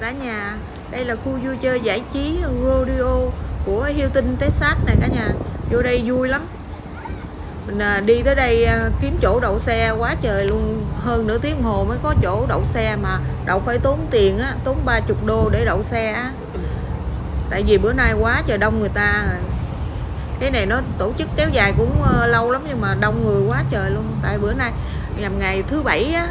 chào cả nhà. Đây là khu vui chơi giải trí rodeo của Hilton, Texas này cả nhà. Vô đây vui lắm. Mình à, đi tới đây à, kiếm chỗ đậu xe quá trời luôn. Hơn nửa tiếng hồ mới có chỗ đậu xe mà đậu phải tốn tiền á, Tốn 30 đô để đậu xe á. Tại vì bữa nay quá trời đông người ta rồi. Cái này nó tổ chức kéo dài cũng ờ, lâu lắm nhưng mà đông người quá trời luôn. Tại bữa nay, nhằm ngày thứ bảy á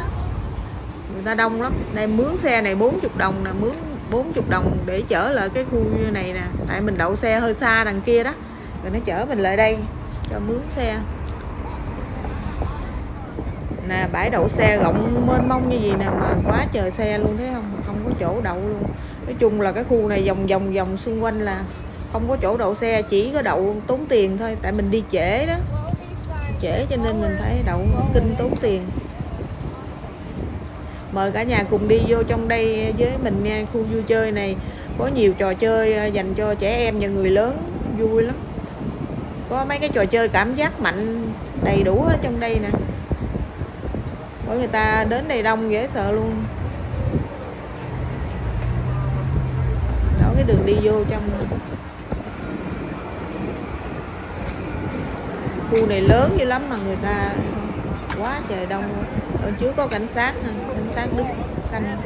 ta đông lắm. Đây mướn xe này 40 đồng nè, mướn 40 đồng để chở lại cái khu này nè. Tại mình đậu xe hơi xa đằng kia đó. Rồi nó chở mình lại đây, cho mướn xe. Nè, bãi đậu xe rộng mênh mông như gì nè, mà quá trời xe luôn, thấy không? Không có chỗ đậu luôn. Nói chung là cái khu này vòng vòng vòng xung quanh là không có chỗ đậu xe, chỉ có đậu tốn tiền thôi. Tại mình đi trễ đó. Trễ cho nên mình phải đậu kinh tốn tiền mời cả nhà cùng đi vô trong đây với mình nha, khu vui chơi này. Có nhiều trò chơi à, dành cho trẻ em và người lớn. Vui lắm. Có mấy cái trò chơi cảm giác mạnh đầy đủ ở trong đây nè. Bởi người ta đến đây đông dễ sợ luôn. Đó, cái đường đi vô trong khu này lớn dữ lắm mà người ta à, quá trời đông ở trước có cảnh sát nè sát đứng canh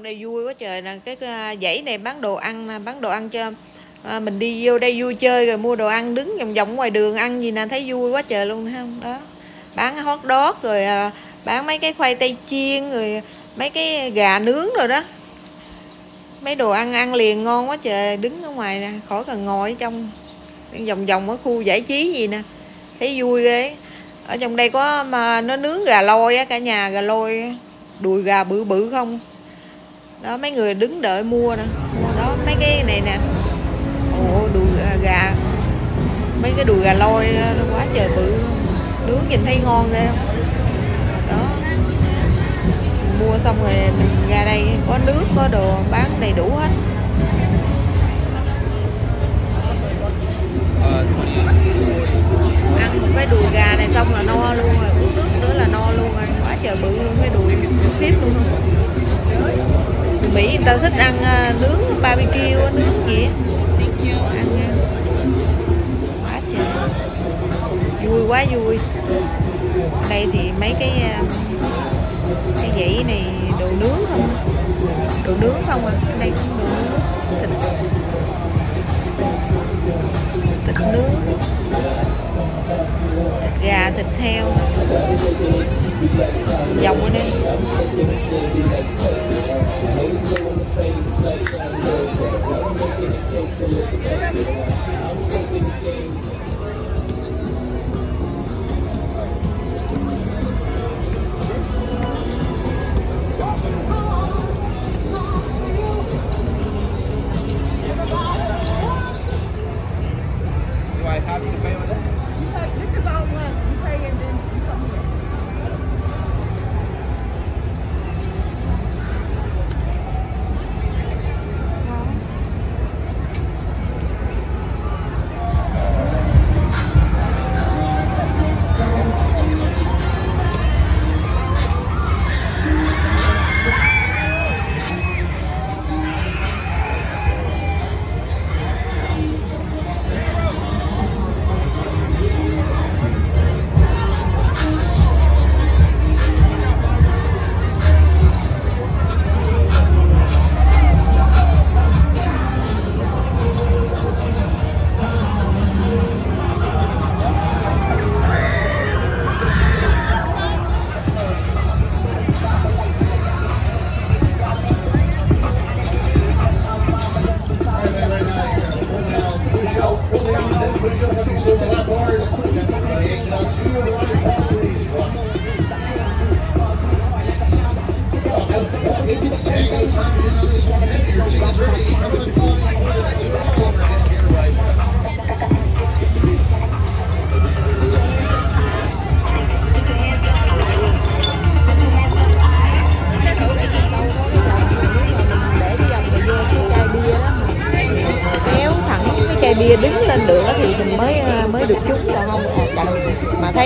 trong đây vui quá trời là cái à, dãy này bán đồ ăn bán đồ ăn cho à, mình đi vô đây vui chơi rồi mua đồ ăn đứng vòng vòng ngoài đường ăn gì nè thấy vui quá trời luôn không? Đó. Bán hot dog rồi à, bán mấy cái khoai tây chiên rồi mấy cái gà nướng rồi đó. Mấy đồ ăn ăn liền ngon quá trời, đứng ở ngoài nè, khỏi cần ngồi ở trong vòng vòng ở khu giải trí gì nè. Thấy vui ghê. Ở trong đây có mà nó nướng gà lôi á cả nhà gà lôi đùi gà bự bự không đó, mấy người đứng đợi mua nè. Đó, mấy cái này nè. Ồ, đùi à, gà. Mấy cái đùi gà lôi quá trời bự. Nướng nhìn thấy ngon ghê đó. Mua xong rồi mình ra đây, có nước, có đồ, bán đầy đủ hết. Ăn cái đùi gà này xong là no luôn rồi. Uống nước nữa là no luôn rồi. Quá trời bự luôn, cái đùi tiếp luôn rồi Mỹ người ta thích ăn uh, nướng barbecue nướng gì ăn uh, quá trời. Vui quá vui. Đây thì mấy cái uh, cái dãy này đồ nướng không đồ nướng không à? Đây cũng đồ nướng. Thịt. Thịt nướng gà thịt heo. Dòng ở đây.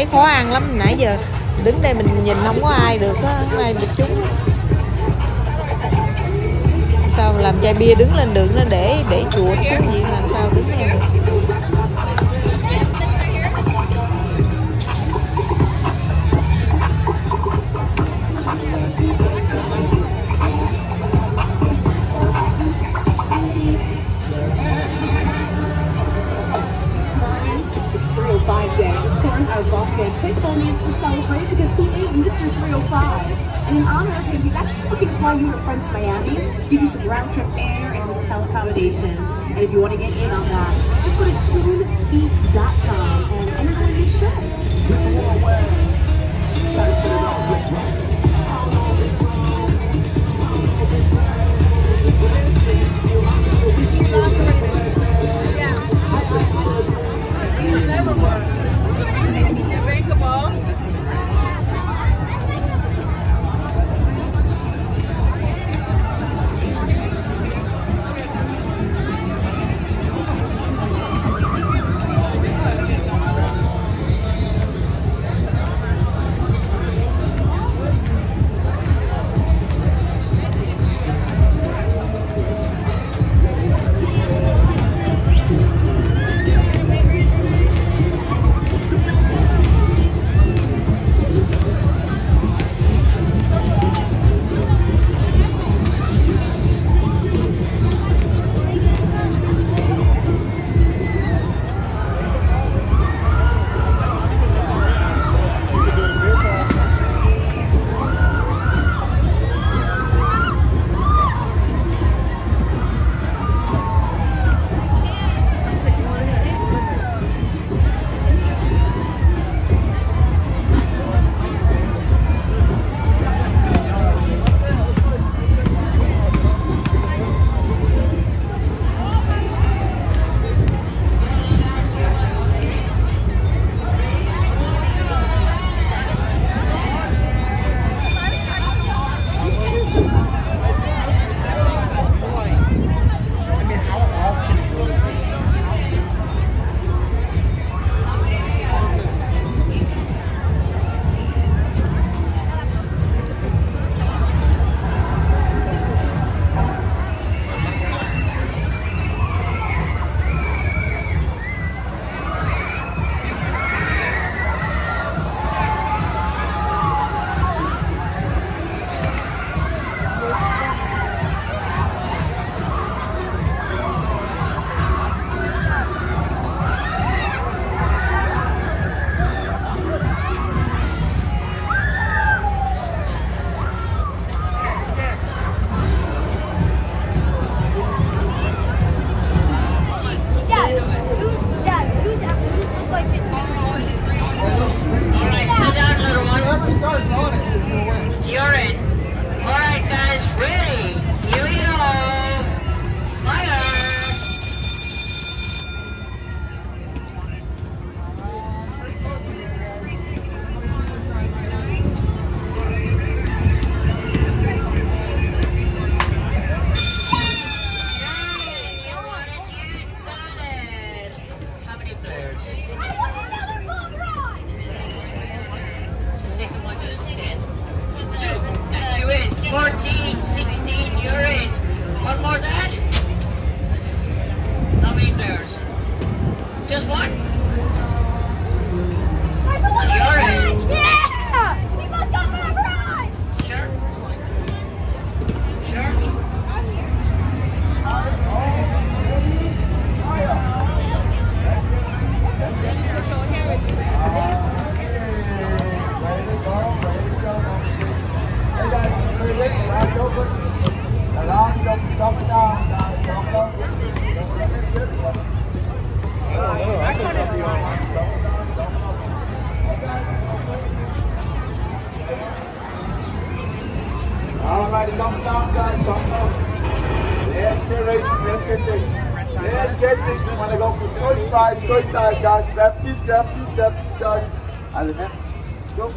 Thấy khó ăn lắm. Nãy giờ đứng đây mình nhìn không có ai được á, không ai được chúng. Sao làm chai bia đứng lên được nó để để chuột xuống gì làm sao đứng lên được? down here at Friends Miami, give you some round trip air and hotel accommodations. And if you want to get in on that, just go to TuneSeats.com and enter one of these shows. Go away. Try to spin it off this way. Yeah. Never work. Bankable. Go.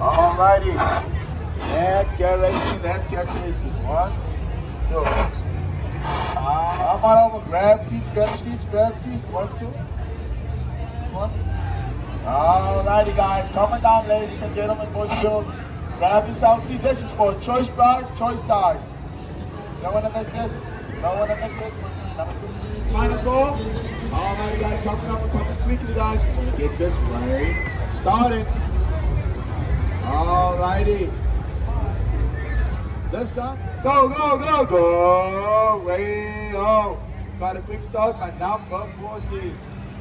All righty. Let's get ready, let's get ready. One, two. Ah, Come on over, grab seats, grab seats, grab seats. One, two. One. Alrighty guys, coming down ladies and gentlemen, boys and girls. Grab yourself seats. This is for choice brides, choice sides. Don't want to miss this. Don't want to miss this. Final call. Alrighty guys, coming up, coming quickly guys. Get this right. Starting. Alrighty. Let's go. Go, go, go, go. Way oh. Got a quick start by number 14.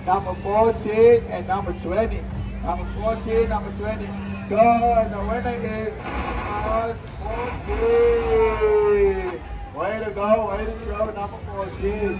Number 14 and number 20. Number 14, number 20. Go, and the winner is number 14. Way to go, way to go, number 14.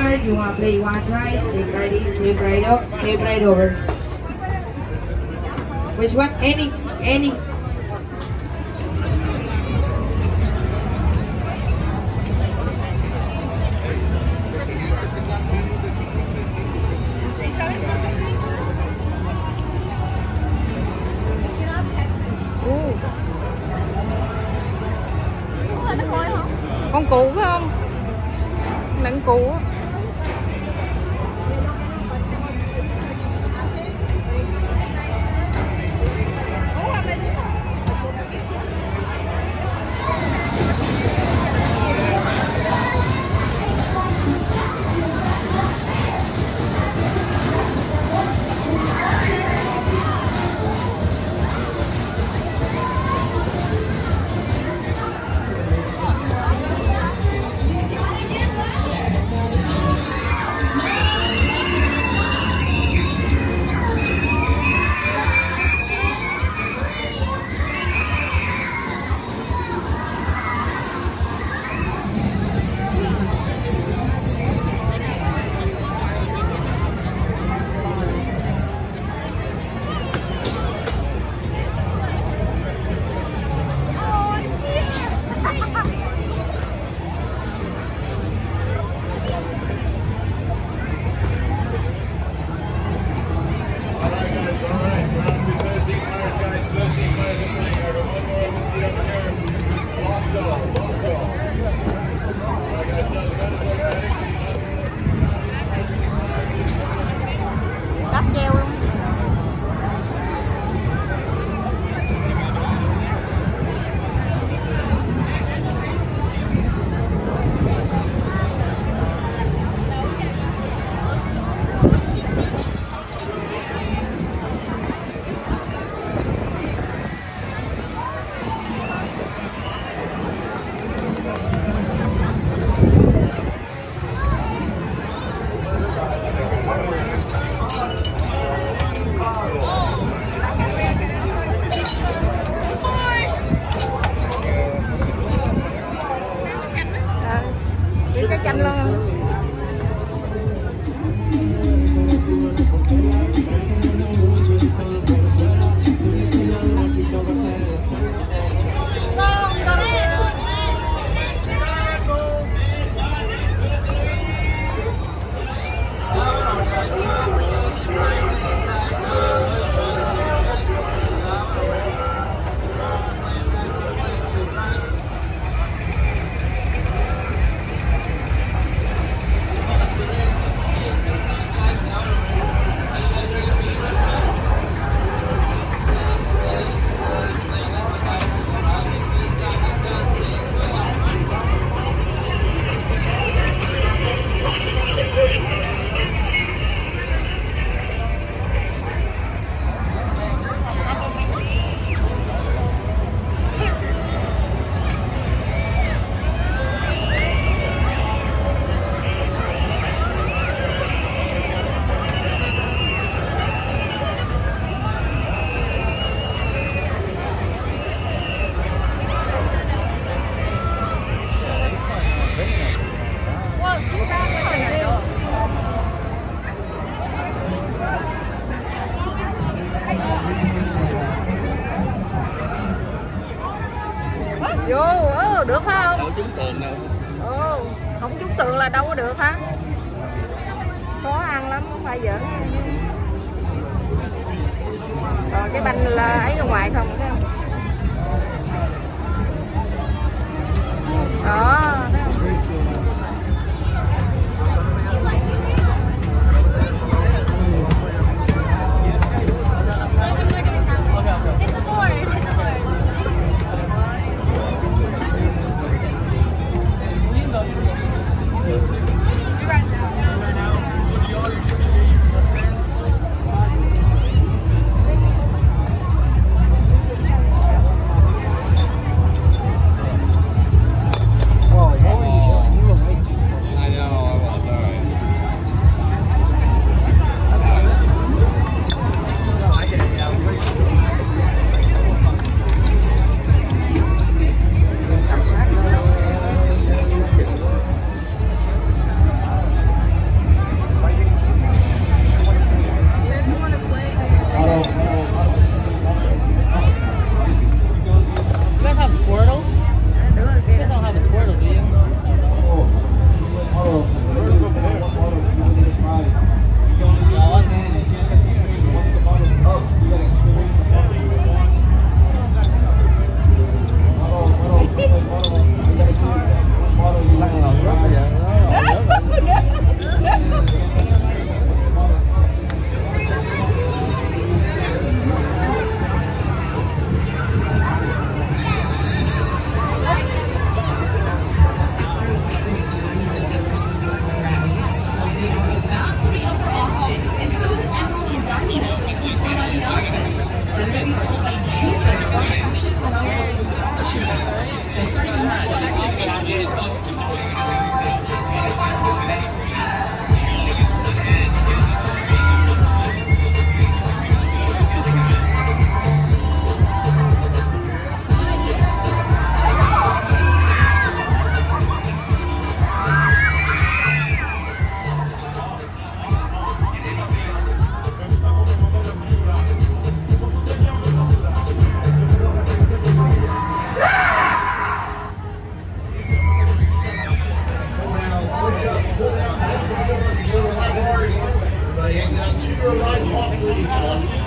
over. You want to play, to try? Step ready, step right up, step right over. Which one? Any, any. Con cụ phải không? Nặng cụ á. được phải không? Đâu trúng tượng đâu. Ừ, không trúng tượng là đâu có được hả? Khó ăn lắm, không phải giỡn nha. Cái bánh là ấy ra ngoài không? Đó. your life off the